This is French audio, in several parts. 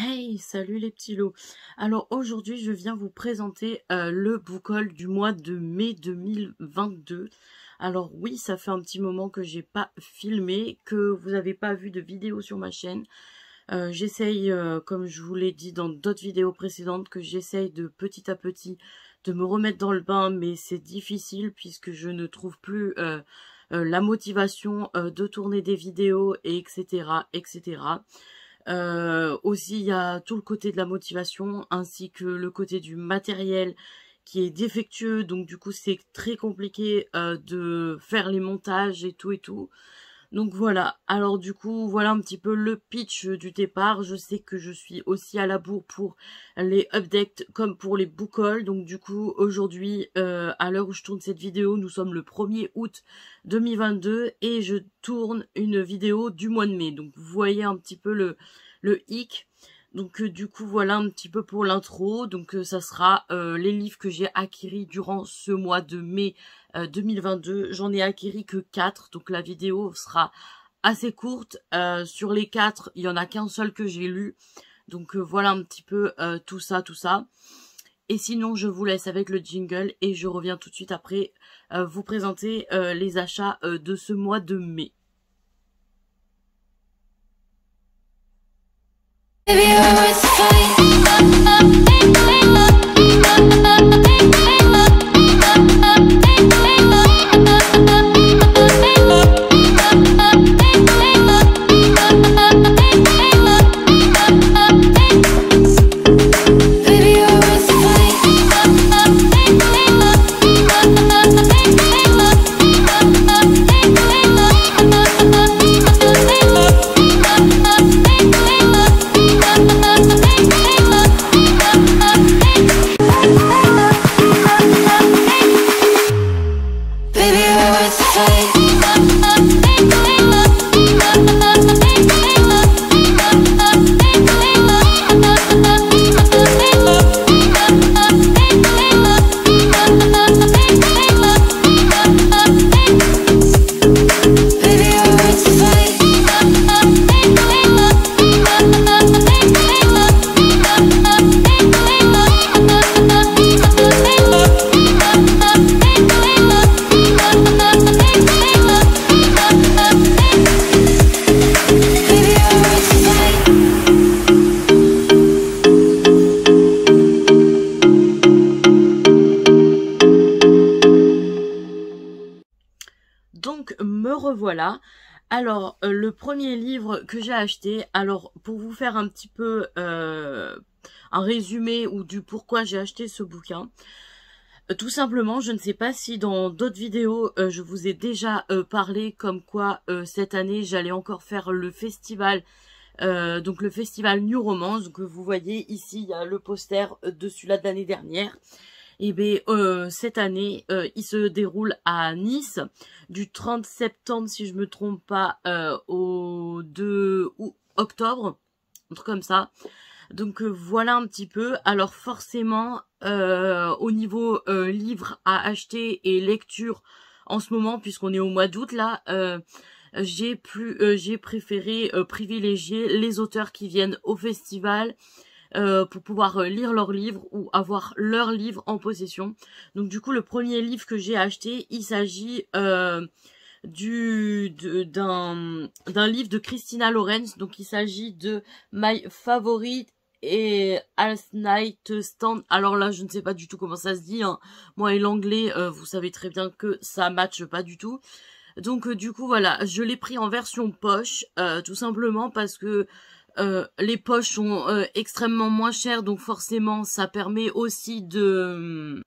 Hey, salut les petits lots. Alors aujourd'hui, je viens vous présenter euh, le haul du mois de mai 2022. Alors oui, ça fait un petit moment que j'ai pas filmé, que vous n'avez pas vu de vidéo sur ma chaîne. Euh, j'essaye, euh, comme je vous l'ai dit dans d'autres vidéos précédentes, que j'essaye de petit à petit de me remettre dans le bain, mais c'est difficile puisque je ne trouve plus la motivation de tourner des vidéos, et etc., etc. Euh, aussi, il y a tout le côté de la motivation, ainsi que le côté du matériel qui est défectueux. Donc du coup, c'est très compliqué euh, de faire les montages et tout et tout. Donc voilà, alors du coup, voilà un petit peu le pitch du départ. Je sais que je suis aussi à la bourre pour les updates comme pour les book Donc du coup, aujourd'hui, euh, à l'heure où je tourne cette vidéo, nous sommes le 1er août 2022 et je tourne une vidéo du mois de mai. Donc vous voyez un petit peu le hic. Donc euh, du coup voilà un petit peu pour l'intro. Donc euh, ça sera les livres que j'ai acquis durant ce mois de mai 2022. Euh, J'en ai acquis que 4, donc la vidéo sera assez courte. Euh, sur les 4, il y en a qu'un seul que j'ai lu. Donc euh, voilà un petit peu tout ça, tout ça. Et sinon, je vous laisse avec le jingle et je reviens tout de suite après vous présenter les achats de ce mois de mai. Baby, you're worth the fight. Alors, euh, le premier livre que j'ai acheté, alors pour vous faire un petit peu euh, un résumé ou du pourquoi j'ai acheté ce bouquin, euh, tout simplement, je ne sais pas si dans d'autres vidéos, je vous ai déjà parlé comme quoi cette année, j'allais encore faire le festival, donc le festival New Romance. Donc vous voyez ici, il y a le poster de celui-là de l'année dernière. Et eh bien, euh, cette année, euh, il se déroule à Nice du 30 septembre, si je me trompe pas, euh, au 2 octobre, un truc comme ça. Donc voilà un petit peu. Alors forcément, au niveau livre à acheter et lecture en ce moment, puisqu'on est au mois d'août là, j'ai plus, j'ai préféré privilégier les auteurs qui viennent au festival euh, pour pouvoir euh, lire leurs livres ou avoir leurs livres en possession. Donc du coup, le premier livre que j'ai acheté, il s'agit euh, du d'un d'un livre de Christina Lorenz. Donc il s'agit de My Favorite et Last Night Stand. Alors là, je ne sais pas du tout comment ça se dit. Hein. Moi et l'anglais, vous savez très bien que ça matche pas du tout. Donc du coup, voilà, je l'ai pris en version poche, tout simplement parce que euh, les poches sont euh, extrêmement moins chères, donc forcément ça permet aussi de...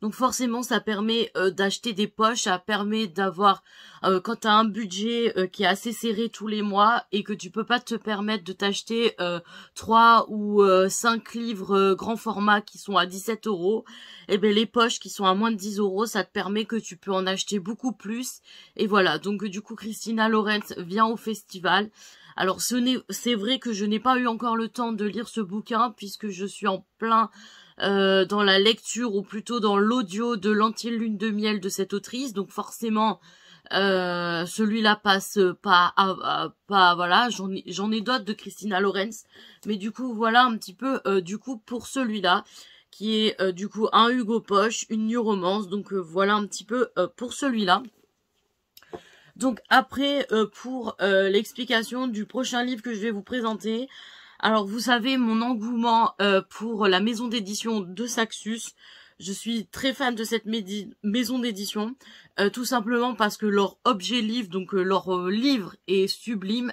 Donc forcément ça permet euh, d'acheter des poches, ça permet d'avoir, quand tu un budget qui est assez serré tous les mois et que tu peux pas te permettre de t'acheter trois ou cinq livres grand format qui sont à 17 euros, et eh bien les poches qui sont à moins de 10 euros, ça te permet que tu peux en acheter beaucoup plus. Et voilà, donc du coup Christina Lorenz vient au festival. Alors c'est vrai que je n'ai pas eu encore le temps de lire ce bouquin puisque je suis en plein euh, dans la lecture ou plutôt dans l'audio de l'anti-lune de miel de cette autrice. Donc forcément, Euh, celui-là passe pas, pas voilà. J'en ai, ai d'autres de Christina Lorenz, mais du coup voilà un petit peu euh, du coup pour celui-là qui est du coup un Hugo Poche, une New Romance. Donc voilà un petit peu pour celui-là. Donc après pour l'explication du prochain livre que je vais vous présenter. Alors vous savez mon engouement pour la maison d'édition de Saxus. Je suis très fan de cette maison d'édition, euh, tout simplement parce que leur objet livre, donc euh, leur euh, livre est sublime.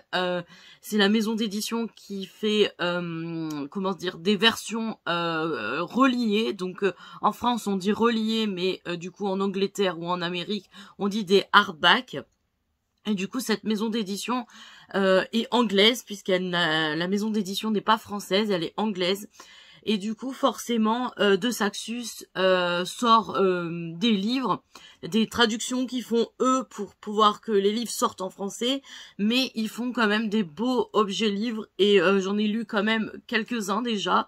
c'est la maison d'édition qui fait, comment dire, des versions reliées. Donc en France on dit reliées, mais du coup en Angleterre ou en Amérique on dit des hardback. Et du coup cette maison d'édition est anglaise puisqu'elle la maison d'édition n'est pas française, elle est anglaise. Et du coup, forcément, euh, de Saxus euh, sort euh, des livres, des traductions qui font eux pour pouvoir que les livres sortent en français, mais ils font quand même des beaux objets livres et j'en ai lu quand même quelques-uns déjà.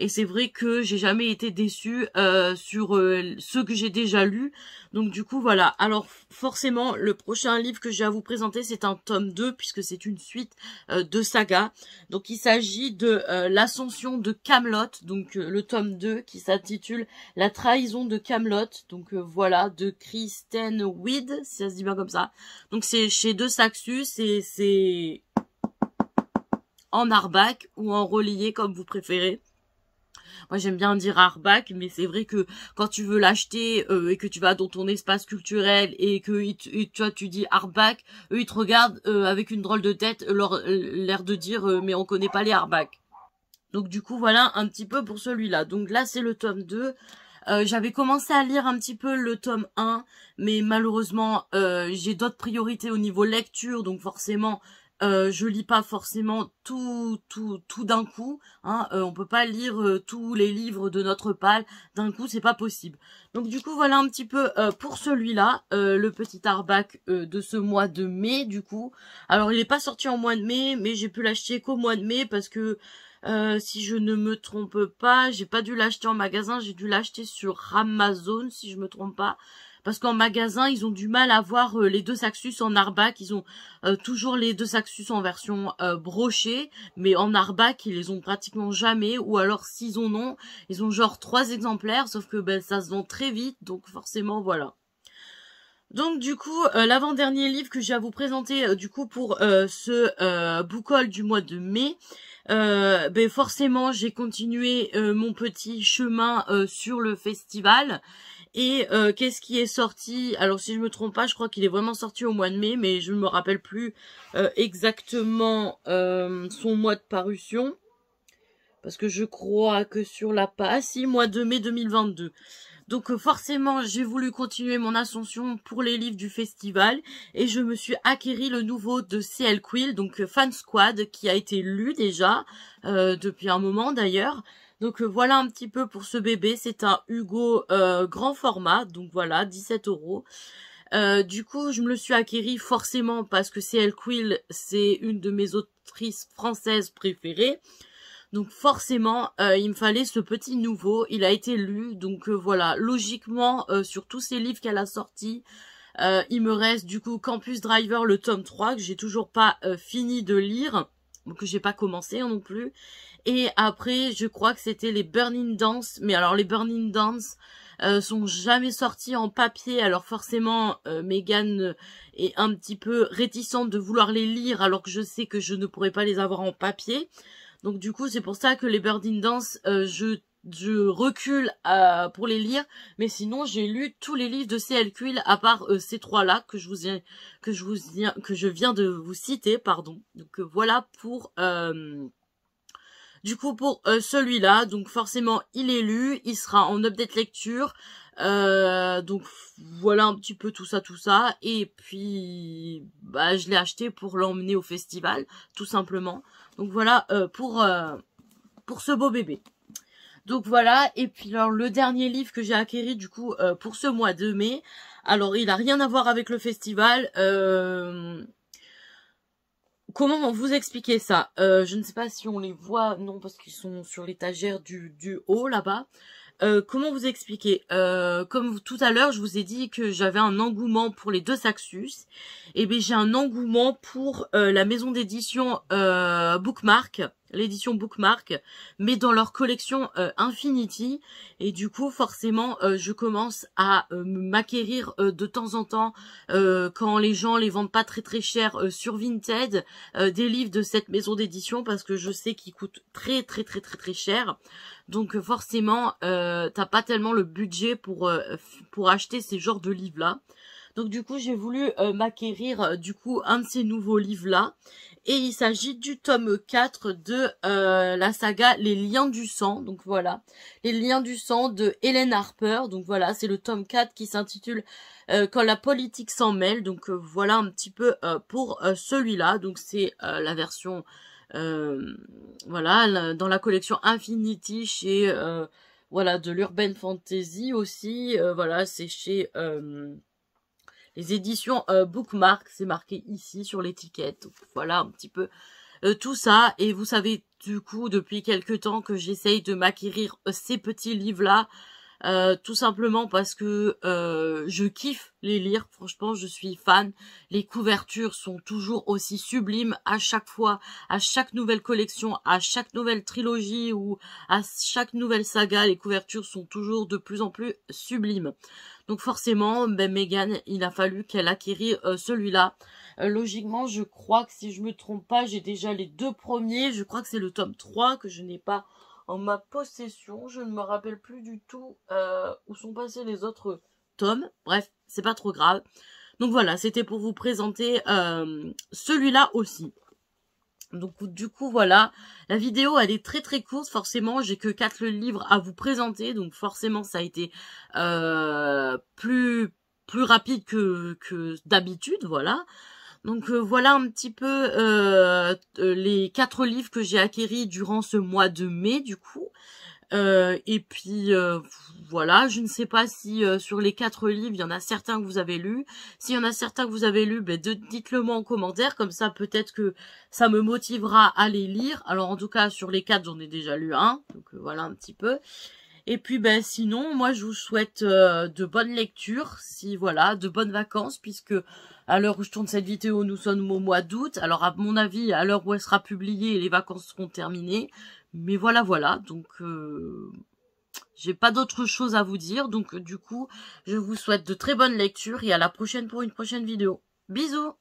Et c'est vrai que j'ai jamais été déçue euh, sur euh, ceux que j'ai déjà lus. Donc du coup voilà. Alors forcément le prochain livre que j'ai à vous présenter c'est un tome 2 puisque c'est une suite euh, de saga. Donc il s'agit de l'ascension de Camelot. Donc le tome 2 qui s'intitule La trahison de Camelot. Donc voilà de Kristen Wied si ça se dit bien comme ça. Donc c'est chez De Saxus et c'est en arbac ou en relié comme vous préférez. Moi, j'aime bien dire hardback, mais c'est vrai que quand tu veux l'acheter euh, et que tu vas dans ton espace culturel et que toi tu dis hardback, eux ils te regardent euh, avec une drôle de tête, l'air de dire euh, mais on connaît pas les hardback. Donc du coup voilà un petit peu pour celui-là. Donc là c'est le tome 2. j'avais commencé à lire un petit peu le tome 1, mais malheureusement j'ai d'autres priorités au niveau lecture, donc forcément euh, je lis pas forcément tout tout tout d'un coup. Hein. Euh, on peut pas lire euh, tous les livres de notre pal d'un coup, c'est pas possible. Donc du coup voilà un petit peu euh, pour celui-là, le petit arbac de ce mois de mai du coup. Alors il est pas sorti en mois de mai, mais j'ai pu l'acheter qu'au mois de mai parce que si je ne me trompe pas, j'ai pas dû l'acheter en magasin, j'ai dû l'acheter sur Amazon si je me trompe pas parce qu'en magasin, ils ont du mal à voir euh, les deux Saxus en arbac. Ils ont euh, toujours les deux Saxus en version euh, brochée, mais en arbac, ils les ont pratiquement jamais. Ou alors, s'ils en ont, ils ont genre trois exemplaires, sauf que ben, ça se vend très vite, donc forcément, voilà. Donc du coup, l'avant-dernier livre que j'ai à vous présenter du coup pour ce euh, du mois de mai, ben forcément j'ai continué mon petit chemin sur le festival et euh, qu'est-ce qui est sorti? Alors si je me trompe pas, je crois qu'il est vraiment sorti au mois de mai, mais je ne me rappelle plus euh, exactement euh, son mois de parution. Parce que je crois que sur la passe, si, mois de mai 2022. Donc forcément, j'ai voulu continuer mon ascension pour les livres du festival et je me suis acquéri le nouveau de CL Quill, donc Fan Squad, qui a été lu déjà depuis un moment d'ailleurs. Donc euh, voilà un petit peu pour ce bébé. C'est un Hugo euh, grand format. Donc voilà, 17 euros. Euh, du coup, je me le suis acquéri forcément parce que CL Quill, c'est une de mes autrices françaises préférées. Donc forcément, il me fallait ce petit nouveau. Il a été lu. Donc voilà, logiquement, sur tous ces livres qu'elle a sortis, il me reste du coup Campus Driver, le tome 3, que j'ai toujours pas fini de lire. Que j'ai pas commencé non plus. Et après, je crois que c'était les Burning Dance. Mais alors, les Burning Dance euh, sont jamais sortis en papier. Alors forcément, euh, Megan est un petit peu réticente de vouloir les lire alors que je sais que je ne pourrais pas les avoir en papier. Donc du coup, c'est pour ça que les Burning Dance, euh, je je recule pour les lire, mais sinon j'ai lu tous les livres de CL à part ces trois là que je vous que je viens de vous citer, pardon. Donc voilà pour du coup, pour euh, celui-là, donc forcément, il est lu, il sera en update lecture. Euh, donc voilà un petit peu tout ça, tout ça. Et puis, bah, je l'ai acheté pour l'emmener au festival, tout simplement. Donc voilà euh, pour, pour ce beau bébé. Donc voilà, et puis alors le dernier livre que j'ai acquéri du coup pour ce mois de mai. Alors il a rien à voir avec le festival. Euh, Comment vous expliquer ça? Euh, Je ne sais pas si on les voit, non, parce qu'ils sont sur l'étagère du, du haut là-bas. euh, comment vous expliquer? Euh, Comme tout à l'heure, je vous ai dit que j'avais un engouement pour les deux Saxus. Et eh bien, j'ai un engouement pour euh, la maison d'édition Bookmark, l'édition Bookmark, mais dans leur collection Infinity. Et du coup, forcément, je commence à m'acquérir de temps en temps, quand les gens les vendent pas très très cher sur Vinted, des livres de cette maison d'édition parce que je sais qu'ils coûtent très très très très très cher. Donc euh, forcément, euh, t'as pas tellement le budget pour, euh, pour acheter ces genres de livres-là. Donc du coup, j'ai voulu m'acquérir du coup un de ces nouveaux livres-là. Et il s'agit du tome 4 de la saga Les Liens du Sang. Donc voilà, Les Liens du Sang de Hélène Harper. Donc voilà, c'est le tome 4 qui s'intitule Quand la politique s'en mêle. Donc voilà un petit peu pour celui-là. Donc c'est la version euh, voilà, dans la collection Infinity chez euh, voilà de l'urban fantasy aussi. Euh, voilà, c'est chez les éditions Bookmark, c'est marqué ici sur l'étiquette. Voilà un petit peu tout ça. Et vous savez du coup depuis quelques temps que j'essaye de m'acquérir ces petits livres là euh, tout simplement parce que euh, je kiffe les lire. Franchement, je suis fan. Les couvertures sont toujours aussi sublimes à chaque fois, à chaque nouvelle collection, à chaque nouvelle trilogie ou à chaque nouvelle saga. Les couvertures sont toujours de plus en plus sublimes. Donc forcément, ben Megan, il a fallu qu'elle acquérit euh, celui-là. logiquement, je crois que si je me trompe pas, j'ai déjà les deux premiers. Je crois que c'est le tome 3 que je n'ai pas en ma possession. Je ne me rappelle plus du tout euh, où sont passés les autres tomes. Bref, c'est pas trop grave. Donc voilà, c'était pour vous présenter euh, celui-là aussi. Donc du coup voilà, la vidéo elle est très très courte forcément, j'ai que quatre livres à vous présenter, donc forcément ça a été euh, plus plus rapide que, que d'habitude, voilà. Donc euh, voilà un petit peu euh, les quatre livres que j'ai acquéris durant ce mois de mai du coup. Et puis voilà, je ne sais pas si sur les quatre livres, il y en a certains que vous avez lus. S'il y en a certains que vous avez lus, ben, dites-le moi en commentaire, comme ça peut-être que ça me motivera à les lire. Alors en tout cas, sur les quatre, j'en ai déjà lu un, donc voilà un petit peu. Et puis ben sinon, moi je vous souhaite de bonnes lectures, si voilà, de bonnes vacances, puisque à l'heure où je tourne cette vidéo, nous sommes au mois d'août. Alors, à mon avis, à l'heure où elle sera publiée, les vacances seront terminées. Mais voilà, voilà. Donc, euh, j'ai pas d'autre chose à vous dire. Donc, du coup, je vous souhaite de très bonnes lectures et à la prochaine pour une prochaine vidéo. Bisous